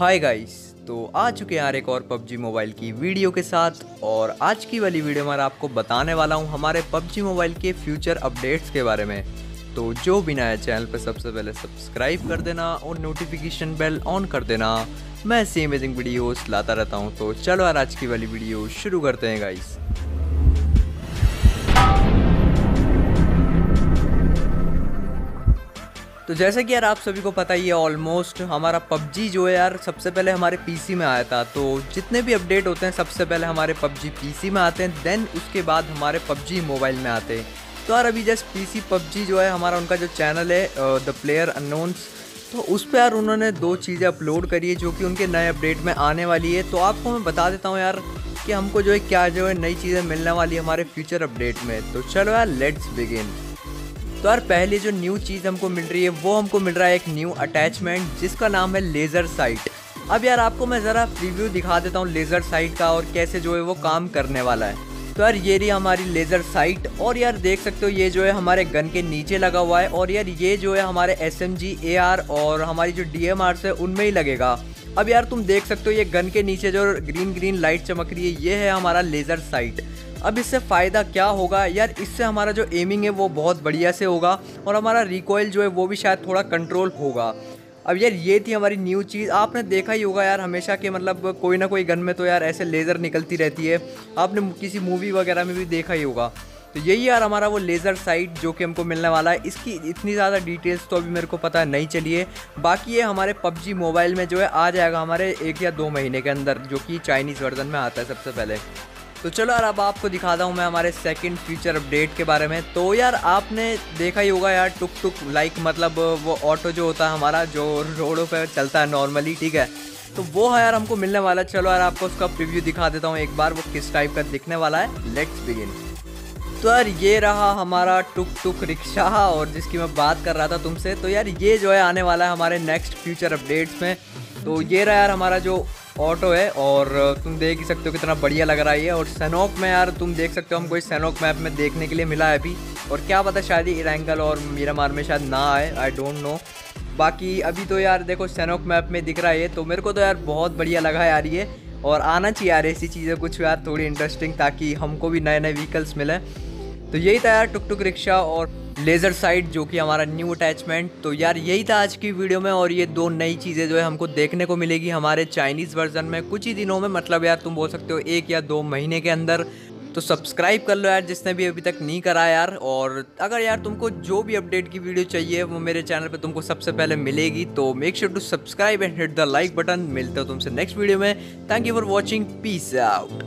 Hi guys तो आ चुके हैं एक और पबजी मोबाइल की वीडियो के साथ और आज की वाली वीडियो में आपको बताने वाला हूँ हमारे पबजी मोबाइल के फ्यूचर अपडेट्स के बारे में। तो जो भी नया चैनल पर सबसे पहले सब्सक्राइब कर देना और नोटिफिकेशन बेल ऑन कर देना। मैं ऐसी अमेजिंग वीडियोस लाता रहता हूँ तो चलो यार आज की वाली वीडियो शुरू करते हैं गाइस तो जैसे कि यार आप सभी को पता ही है ऑलमोस्ट हमारा पबजी जो है यार सबसे पहले हमारे पीसी में आया था। तो जितने भी अपडेट होते हैं, सबसे पहले हमारे पबजी पीसी में आते हैं देन उसके बाद हमारे पबजी मोबाइल में आते हैं। तो यार अभी जस्ट पीसी पबजी जो है, हमारा उनका जो चैनल है द प्लेयर अनोन्स तो उस पर यार उन्होंने दो चीज़ें अपलोड करी है, जो कि उनके नए अपडेट में आने वाली है। तो आपको मैं बता देता हूँ यार कि हमको जो है, क्या जो है नई चीज़ें मिलने वाली है हमारे फ्यूचर अपडेट में। तो चलो यार लेट्स बिगिन तो यार, पहले जो न्यू चीज़ हमको मिल रही है, वो हमको मिल रहा है एक न्यू अटैचमेंट जिसका नाम है लेज़र साइट अब यार, आपको मैं ज़रा प्रीव्यू दिखा देता हूँ लेज़र साइट का और कैसे जो है वो काम करने वाला है. तो यार, ये रही हमारी लेज़र साइट और यार, देख सकते हो ये जो है हमारे गन के नीचे लगा हुआ है और यार, ये जो है हमारे S M G A R और हमारी जो डी एम है, उनमें ही लगेगा. अब यार, तुम देख सकते हो ये गन के नीचे जो ग्रीन ग्रीन लाइट चमक रही है, ये है हमारा लेज़र साइट अब इससे फ़ायदा क्या होगा? यार, इससे हमारा जो एमिंग है, वो बहुत बढ़िया से होगा और हमारा रिकॉयल जो है, वो भी शायद थोड़ा कंट्रोल होगा। अब यार, ये थी हमारी न्यू चीज़। आपने देखा ही होगा यार, हमेशा के मतलब कोई ना कोई गन में तो यार ऐसे लेज़र निकलती रहती है। आपने किसी मूवी वगैरह में भी देखा ही होगा। तो यही यार हमारा वो लेज़र साइट जो कि हमको मिलने वाला है। इसकी इतनी ज़्यादा डिटेल्स तो अभी मेरे को पता नहीं चली है बाकी ये हमारे पबजी मोबाइल में जो है, आ जाएगा हमारे एक या दो महीने के अंदर, जो कि चाइनीज़ वर्जन में आता है सबसे पहले। तो चलो यार, अब आपको दिखाता हूँ मैं हमारे सेकंड फ्यूचर अपडेट के बारे में। तो यार, आपने देखा ही होगा यार टुक टुक लाइक मतलब वो ऑटो जो होता है हमारा, जो रोडों पे चलता है नॉर्मली ठीक है? तो वो है यार, हमको मिलने वाला चलो यार, आपको उसका प्रिव्यू दिखा देता हूँ एक बार, वो किस टाइप का दिखने वाला है। लेट्स बिगिन तो यार, ये रहा हमारा टुक टुक रिक्शा, और जिसकी मैं बात कर रहा था तुमसे। तो यार, ये जो है, आने वाला है हमारे नेक्स्ट फ्यूचर अपडेट्स में। तो ये रहा यार हमारा जो ऑटो है और तुम देख ही सकते हो कितना बढ़िया लग रहा है और सैनोक में यार, तुम देख सकते हो हमको इस सैनोक मैप में देखने के लिए मिला है अभी। और क्या पता शायद ये इरेंगल और मीरा मार में शायद ना आए आई डोंट नो बाकी अभी तो यार देखो सैनोक मैप में दिख रहा है तो मेरे को तो यार बहुत बढ़िया लगा यार ये। और आना चाहिए यार ऐसी चीज़ें कुछ यार थोड़ी इंटरेस्टिंग ताकि हमको भी नए नए व्हीकल्स मिले। तो यही था यार टुक टुक रिक्शा और लेज़र साइट, जो कि हमारा न्यू अटैचमेंट। तो यार, यही था आज की वीडियो में, और ये दो नई चीज़ें जो है हमको देखने को मिलेगी हमारे चाइनीज़ वर्जन में। कुछ ही दिनों में मतलब यार, तुम बोल सकते हो, एक या दो महीने के अंदर। तो सब्सक्राइब कर लो यार, जिसने भी अभी तक नहीं करा यार। और अगर यार, तुमको जो भी अपडेट की वीडियो चाहिए, वो मेरे चैनल पे तुमको सबसे पहले मिलेगी। तो make sure to subscribe and hit the like button मिलते हो तुमसे नेक्स्ट वीडियो में। Thank you for watching peace out